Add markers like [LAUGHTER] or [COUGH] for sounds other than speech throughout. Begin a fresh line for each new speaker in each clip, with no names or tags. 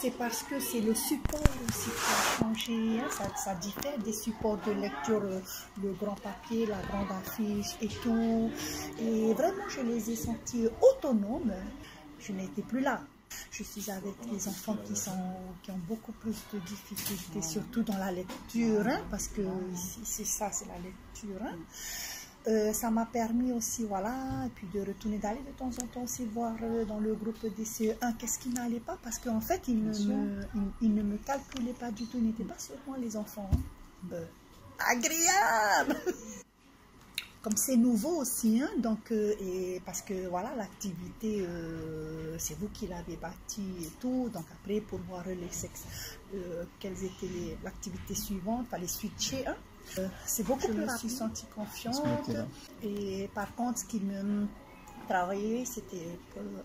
c'est parce que c'est le support aussi qui a changé. hein. Ça, ça diffère des supports de lecture, euh, le grand papier, la grande affiche et tout. Et vraiment, je les ai sentis autonomes. Je n'étais plus là. Je suis avec des enfants qui, ont beaucoup plus de difficultés, surtout dans la lecture, hein, parce que c'est ça, c'est la lecture. hein. Euh, ça m'a permis aussi, voilà, et puis de retourner, d'aller de temps en temps aussi voir euh, dans le groupe des CE1 qu'est-ce qui n'allait pas, parce qu'en fait, ils ne, me, ils, ils ne me calculaient pas du tout, ils n'étaient pas seulement les enfants. hein. Ben, agréable [LAUGHS] Comme c'est nouveau aussi, hein, donc, euh, et parce que voilà, l'activité, c'est vous qui l'avez bâtie et tout, donc après, pour voir les sexes, quelles étaient les- l'activité suivante, fallait switcher, hein. C'est beaucoup plus Je me suis sentie confiante. Et par contre, ce qui me travaillait, c'était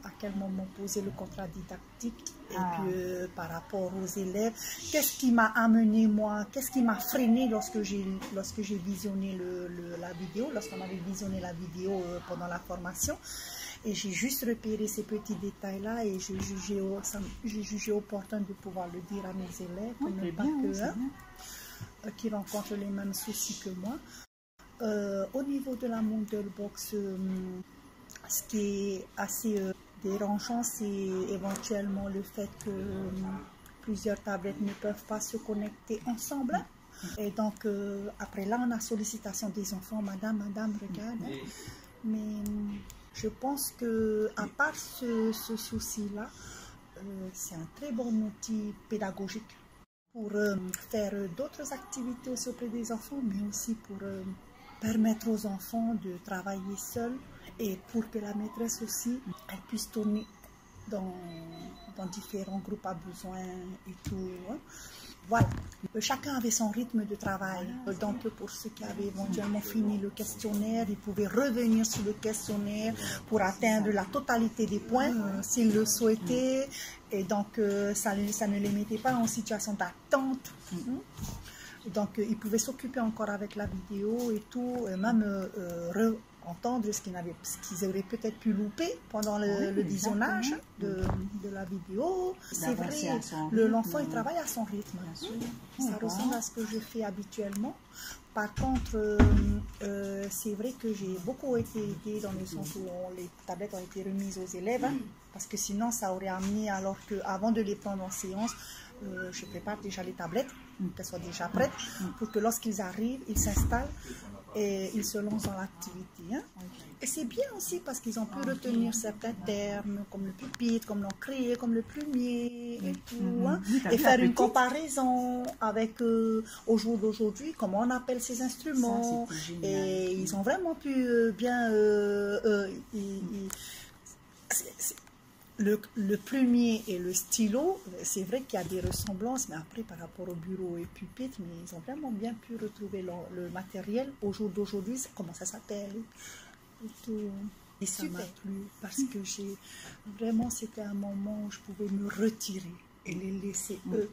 à quel moment poser le contrat didactique et
Ah.
puis euh, par rapport aux élèves. Qu'est-ce qui m'a amené moi? Qu'est-ce qui m'a freiné lorsque j'ai lorsque j'ai visionné le, le- la vidéo, lorsqu'on avait visionné la vidéo euh, pendant la formation? Et j'ai juste repéré ces petits détails-là et j'ai jugé, jugé opportun de pouvoir le dire à mes élèves, pour
Oui,
ne pas
bien,
que, euh, qui rencontrent les mêmes soucis que moi. Euh, au niveau de la Moodle Box, euh, ce qui est assez euh, dérangeant, c'est éventuellement le fait que plusieurs tablettes ne peuvent pas se connecter ensemble. Et donc, après là, on a sollicitation des enfants, madame, madame, regarde. hein. Mais je pense que, à part ce, ce souci-là, c'est un très bon outil pédagogique pour euh, faire d'autres activités auprès des enfants, mais aussi pour euh, permettre aux enfants de travailler seuls et pour que la maîtresse aussi puisse tourner dans, dans différents groupes à besoins et tout. hein. Voilà. Euh, Chacun avait son rythme de travail. Euh, Donc, pour ceux qui avaient éventuellement fini le questionnaire, ils pouvaient revenir sur le questionnaire pour atteindre la totalité des points s'ils le souhaitaient. Et donc, euh, ça, ça ne les mettait pas en situation d'attente. Donc, ils pouvaient s'occuper encore avec la vidéo et tout, et même euh, euh, entendre ce qu'ils qu'ils auraient peut-être pu louper pendant le,
Oui,
le visionnage de, la vidéo. C'est vrai, le- l'enfant, il travaille à son rythme. Ça ressemble à ce que je fais habituellement. Par contre, euh, euh, c'est vrai que j'ai beaucoup été aidée dans le sens où on- les tablettes ont été remises aux élèves, hein, parce que sinon ça aurait amené, alors que avant de les prendre en séance, euh, je prépare déjà les tablettes, qu'elles soient déjà prêtes, pour que lorsqu'ils arrivent, ils s'installent et ils se lancent dans l'activité. hein. Et c'est bien aussi parce qu'ils ont pu retenir certains termes, comme le pupitre, comme l'encrier, comme le plumier et tout. hein.
Oui, t'as
et faire une comparaison avec euh, au jour d'aujourd'hui, comment on appelle ces instruments. Et ils ont vraiment pu euh, bien. euh, euh, ils- ils- le, le plumier et le stylo, c'est vrai qu'il y a des ressemblances, mais après par rapport au bureau et pupitre, mais ils ont vraiment bien pu retrouver le, le matériel au jour d'aujourd'hui, comment ça s'appelle? Et tout. Et ça m'a plu parce que j'ai vraiment c'était un moment où je pouvais me retirer et les laisser eux.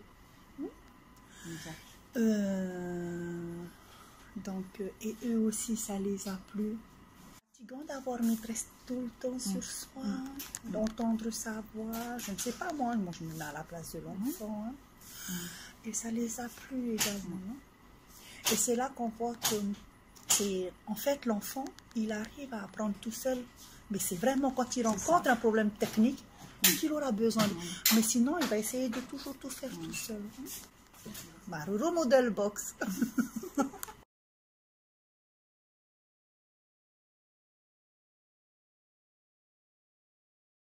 Euh, donc, et eux aussi, ça les a plu. Fatigant d'avoir maîtresse tout le temps sur soi, d'entendre sa voix. Je ne sais pas moi, moi je me mets à la place de l'enfant. hein. Et ça les a plu également. Et c'est là qu'on voit que c'est en fait l'enfant, il arrive à apprendre tout seul. Mais c'est vraiment quand il rencontre un problème technique qu'il aura besoin. de- Mais sinon, il va essayer de toujours tout faire tout seul. Maruru Model Box. [LAUGHS]